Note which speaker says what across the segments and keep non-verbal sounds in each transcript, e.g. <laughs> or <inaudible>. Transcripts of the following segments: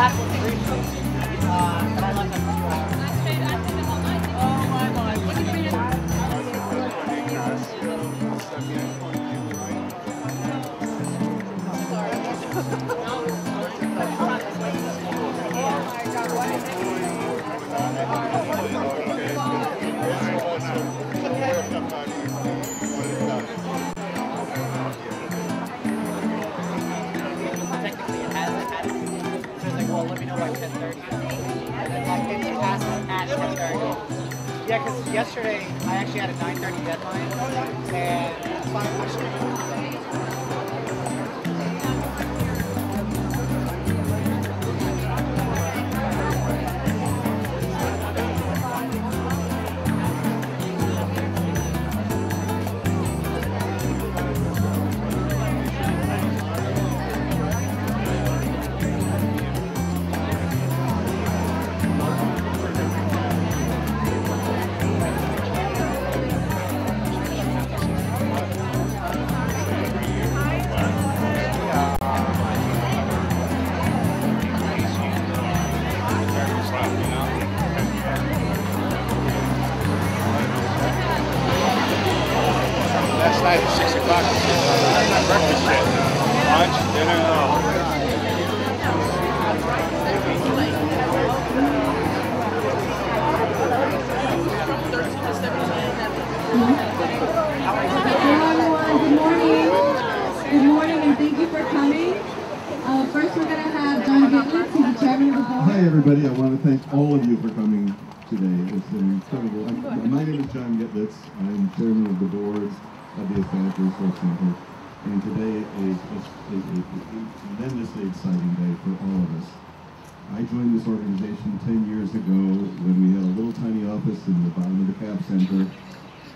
Speaker 1: I
Speaker 2: was at one. Briefly, uh, but I left after Yeah, because yesterday I actually had a 9:30 deadline, and
Speaker 3: Center. And today is a, a, a, tremendously exciting day for all of us. I joined this organization 10 years ago when we had a little tiny office in the bottom of the CAP Center.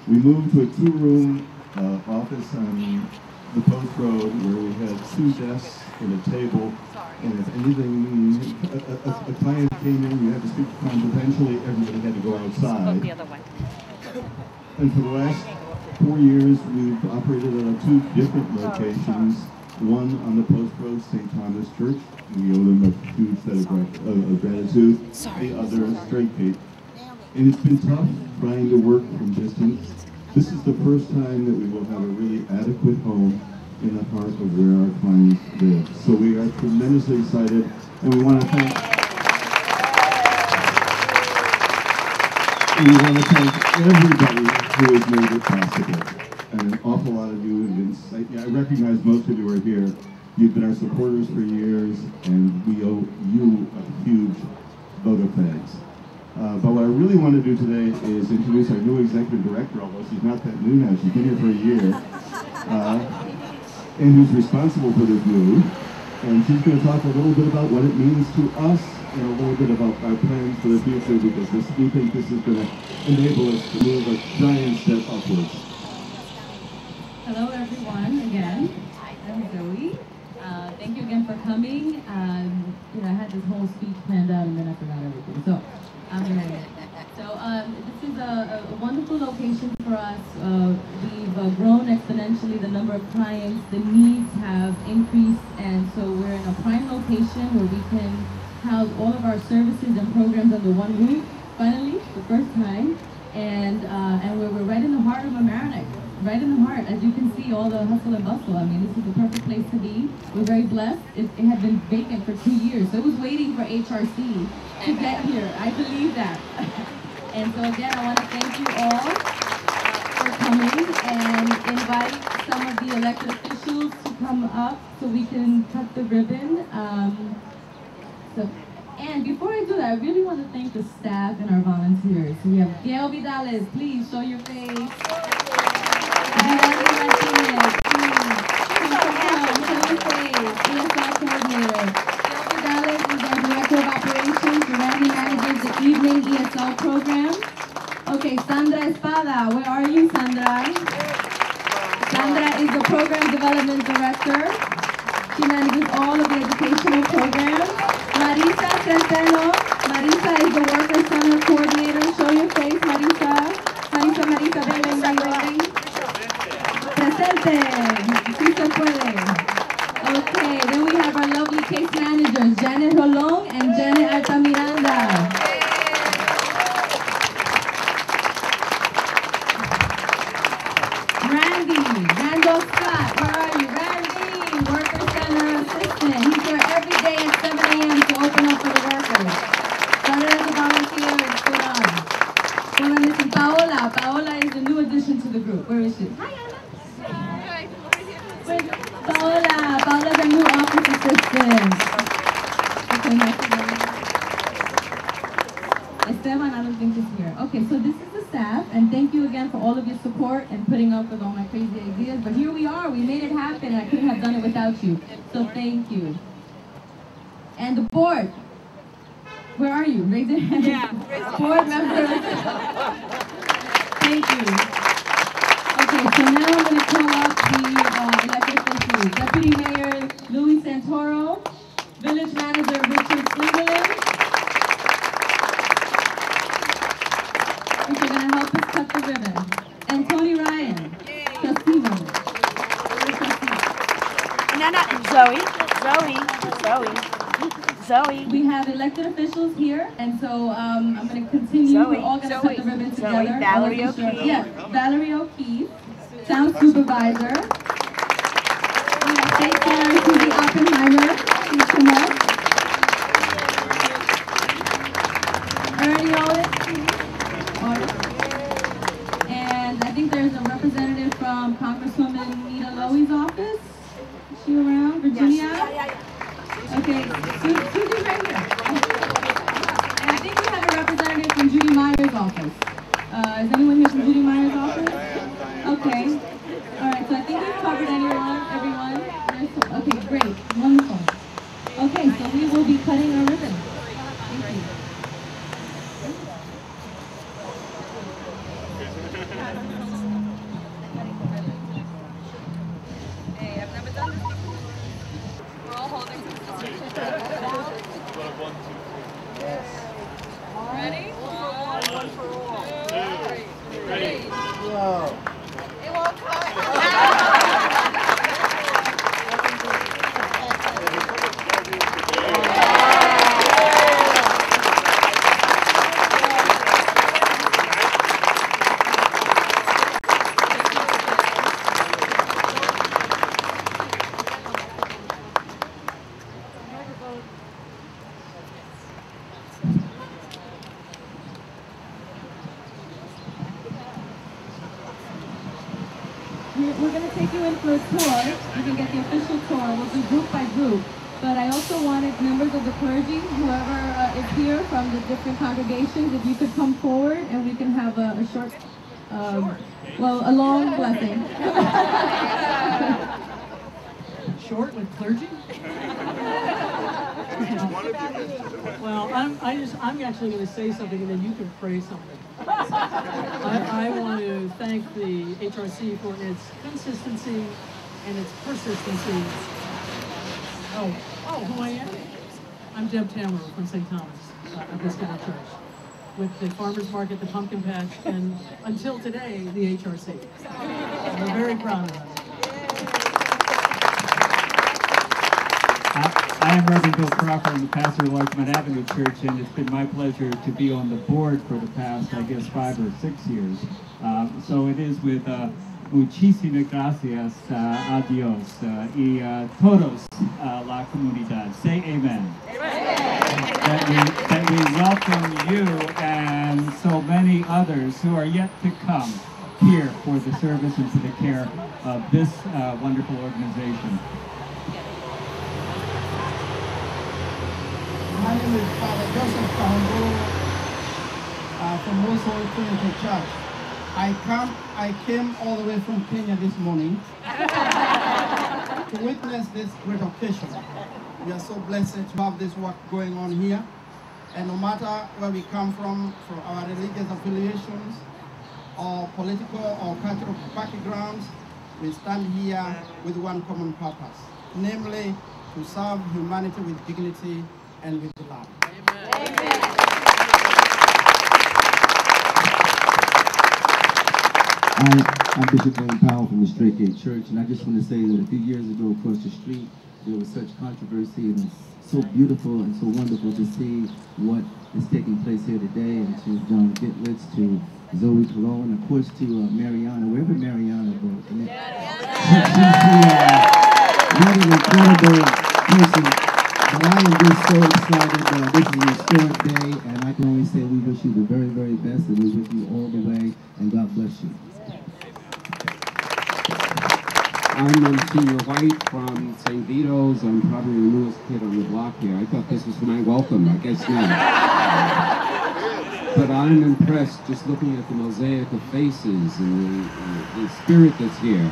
Speaker 3: We moved to a two-room uh, office on the Post Road where we had two desks and a table. And if anything, a, a, a- client came in, you had to speak confidentially, everybody had to go outside.
Speaker 1: The other way.
Speaker 3: And for the last four years, we've operated out of two different locations. One on the Post Road, St. Thomas Church. We owe them a huge set of, of, of gratitude. The other, Straight Gate. And it's been tough trying to work from distance. This is the first time that we will have a really adequate home in the heart of where our clients live. So we are tremendously excited, and we want to thank we want to thank everybody who has made it possible. And an awful lot of you have been, I- I recognize most of you are here. You've been our supporters for years, and we owe you a huge vote of thanks. Uh, but what I really want to do today is introduce our new executive director, although she's not that new now, she's been here for a year, uh, and who's responsible for this move. And she's going to talk a little bit about what it means to us and a little bit about our plans for the future because this, we think this is going to enable us to move a giant step upwards.
Speaker 4: Hello everyone again. I'm Zoe. Uh, thank you again for coming. Um, you know, I had this whole speech planned out and then I forgot everything. So I'm gonna. So um, this is a, a wonderful location for us. Uh, we've uh, grown exponentially. The number of clients, the needs have increased, and so we're in a prime location where we can house all of our services and programs under one roof. Finally, the first time, and uh, and we're, we're right in the heart of America. right in the heart. As you can see, all the hustle and bustle. I mean, this is the perfect place to be. We're very blessed. It, it had been vacant for two years, so it was waiting for HRC to get here. I believe that. <laughs> and so again, I want to thank you all for coming and invite some of the elected officials to come up so we can cut the ribbon. Um, so, and before I do that, I really want to thank the staff and our volunteers. We have Gail Vidales, please show your face. Coordinator. Gail Vidales is our director of operations. Randy manages the evening ESL program. Okay, Sandra Espada, where are you, Sandra? Sandra is the program development director. She manages all of the educational programs. Marisa Centeno. Marisa is the worker center coordinator. Show your face, Marisa. Marisa, Marisa, ven, ven, ven, ven. Presente. Sí se puede. Okay, then we have our lovely case managers, Janet Rolón and Janet Altamiranda. Randy, Randall Scott, where are you? Randy, worker center assistant. He's here every day at 7 a.m. to open up for the workers. Started as a volunteer and stood on. So we're missing Paola. Paola is a new addition to the group. Where is she? Hi, Anna. I couldn't have done it without you. So thank you. And the board, where are you? Raise your hand. Yeah, board members. thank you. Okay, so now I'm going to call up the uh, elected officials. Deputy Mayor Louis Santoro, Village Manager Richard Slingerland, If you're gonna help us cut the ribbon. And Tony Ryan,
Speaker 1: Nana and Zoe. Zoe. Zoe. Zoe.
Speaker 4: We have elected officials here, and so um, I'm gonna continue. We're all gonna cut the ribbon
Speaker 1: Zoe,
Speaker 4: together.
Speaker 1: Valerie
Speaker 4: I sure-
Speaker 1: O'Keefe.
Speaker 4: Yeah, Valerie O'Keefe, sound supervisor. We have State Senator Suzi Oppenheimer, please come up. Ernie Olin, Or- And I think there's a representative from Congresswoman Nita Lowey's office. Is she around? Virginia? Okay, Su- Suzi's right here. And I think we have a representative from Judy Myers' office. Uh, is anyone here from Judy Myers' office? Okay. All right, so I think we've covered anyone, everyone. There's- Okay, great, wonderful. Okay, so we will be cutting our ribbon. We're, we're going to take you in for a tour. You can get the official tour. We'll do group by group. But I also wanted members of the clergy, whoever uh, is here from the different congregations, if you could come forward and we can have a, a short, um, well, a long blessing. <laughs>
Speaker 5: Short with clergy? Well, I'm, I just, I'm actually gonna say something and then you can pray something. I, I want to thank the HRC for its consistency and its persistency. Oh, oh, who I am? I'm Deb Tamero from St. Thomas uh, Episcopal Church with the farmer's market, the pumpkin patch, and until today, the HRC. We're very proud of that.
Speaker 6: I am Reverend Bill Crawford, I'm the pastor of Larchmont Avenue Church, and it's been my pleasure to be on the board for the past, I guess, five or six years. Um, so it is with uh, muchísimas gracias uh, a Dios uh, y a todos uh, la comunidad. Say amen. That we, that we welcome you and so many others who are yet to come here for the service and for the care of this uh, wonderful organization.
Speaker 7: My name is Father Joseph Kahungu uh, from Most Holy Trinity Church. I come, I came all the way from Kenya this morning <laughs> to witness this great occasion. We are so blessed to have this work going on here. And no matter where we come from, from our religious affiliations, or political or cultural backgrounds, we stand here with one common purpose, namely to serve humanity with dignity and with love.
Speaker 8: I, I'm Bishop Wayne Powell from the Straight Gate Church, and I just want to say that a few years ago across the street, there was such controversy, and it's so beautiful and so wonderful to see what is taking place here today, and to John Gitlitz, to Zoe Colon, and of course to uh, Mariana, wherever Mariana goes. And she's uh, what an incredible person. But I am just so excited. Uh, this is an historic day, and I can only say we wish you the very, very best, and we're with you all the way, and God bless you.
Speaker 9: I'm Monsignor White from St. Vito's. I'm probably the newest kid on the block here. I thought this was my welcome. I guess not. but I'm impressed just looking at the mosaic of faces and the, uh, the spirit that's here.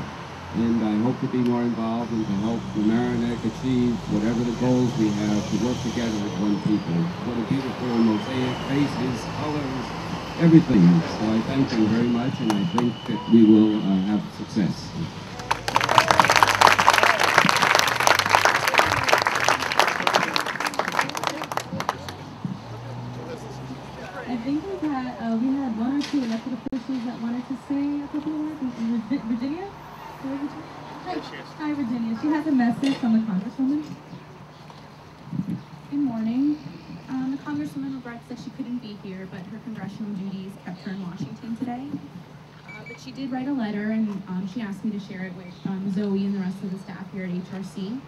Speaker 9: And I hope to be more involved and to help the Mamaroneck achieve whatever the goals we have to work together as one people. What a beautiful mosaic, faces, colors, everything. So I thank you very much and I think that we will uh, have success.
Speaker 4: I think we've had, uh, we had one or two elected officials that wanted to say a couple of words. Vir- Virginia? Hello, Virginia? Hi. Hi, Virginia. She has a message from the Congresswoman.
Speaker 10: Good morning. Um, the Congresswoman regrets that she couldn't be here, but her congressional duties kept her in Washington today. Uh, but she did write a letter, and um, she asked me to share it with um, Zoe and the rest of the staff here at HRC.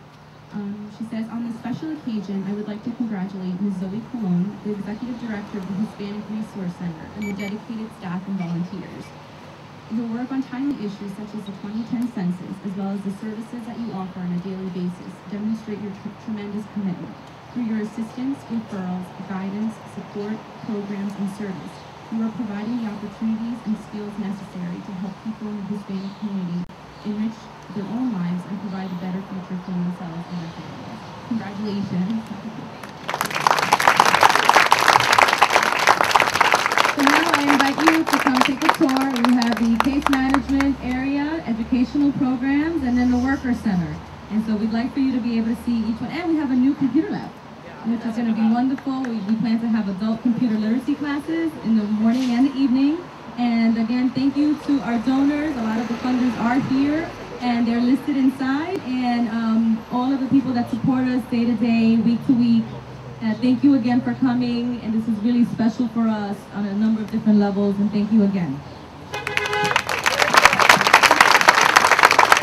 Speaker 10: Um, she says, on this special occasion, I would like to congratulate Ms. Zoe Colon, the Executive Director of the Hispanic Resource Center, and the dedicated staff and volunteers. Your work on timely issues such as the 2010 census, as well as the services that you offer on a daily basis, demonstrate your tr- tremendous commitment. Through your assistance, referrals, guidance, support, programs, and service, you are providing the opportunities and skills necessary to help people in the Hispanic community enrich their own lives and provide a better future for themselves and their families. Congratulations.
Speaker 4: So now I invite you to come take a tour. We have the case management area, educational programs, and then the worker center. And so we'd like for you to be able to see each one. And we have a new computer lab, which is going to be wonderful. We, we plan to have adult computer literacy classes in the morning and the evening. And again, thank you to our donors. A lot of the funders are here and they're listed inside. And um, all of the people that support us day to day, week to week. Uh, thank you again for coming, and this is really special for us on a number of different levels, and thank you again.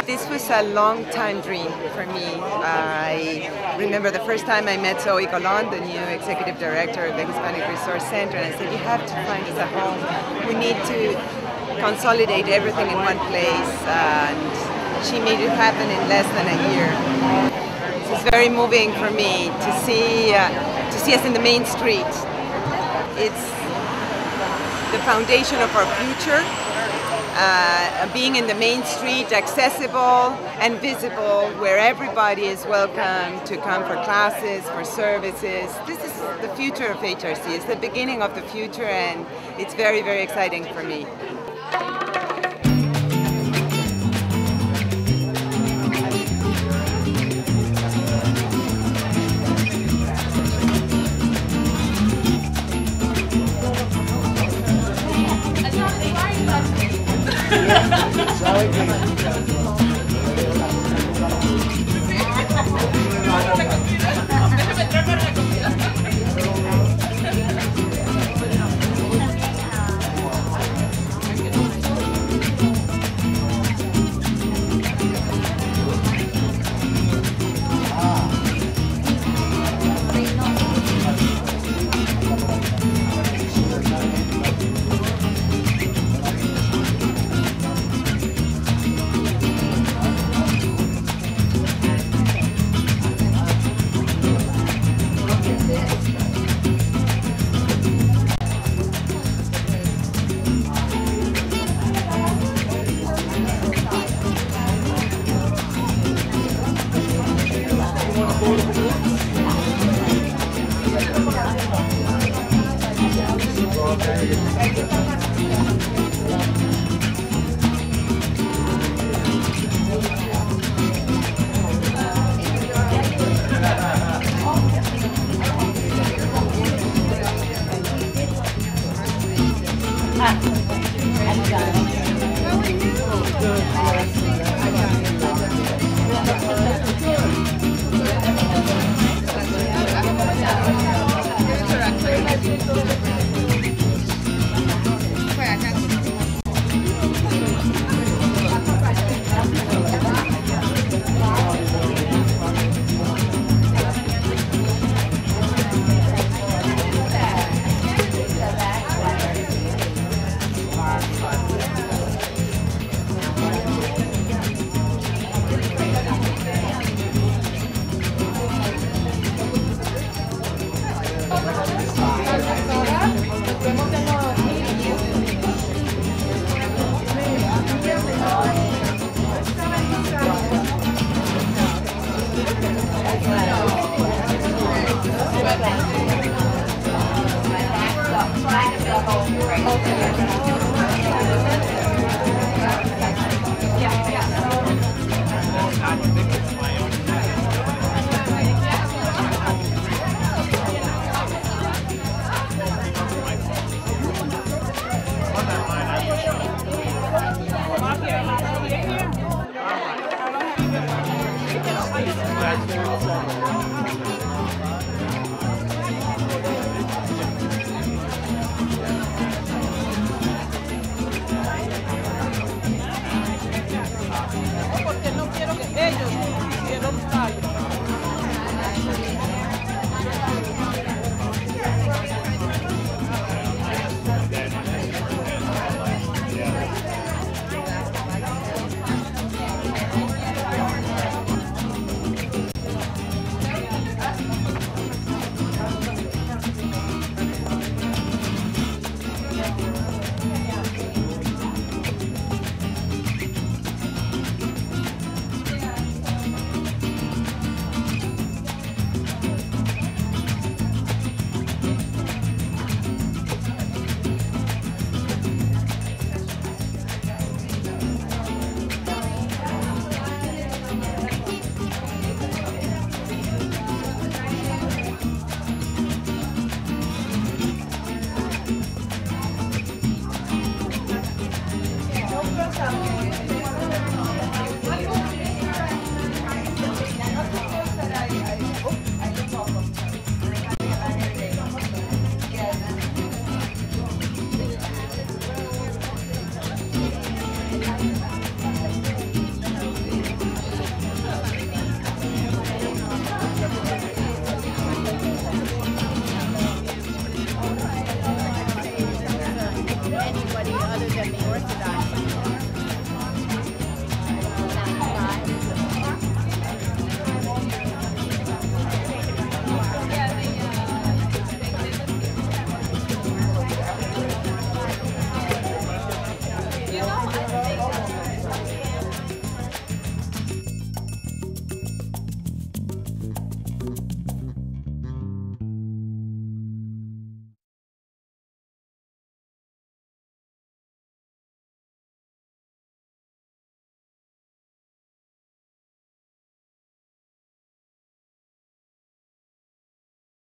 Speaker 11: This was a long time dream for me. I remember the first time I met Zoe Colon, the new executive director of the Hispanic Resource Center, and I said, you have to find us a home. We need to consolidate everything in one place, she made it happen in less than a year. This is very moving for me to see, uh, to see us in the main street. It's the foundation of our future uh, being in the main street, accessible and visible, where everybody is welcome to come for classes, for services. This is the future of HRC. It's the beginning of the future, and it's very, very exciting for me.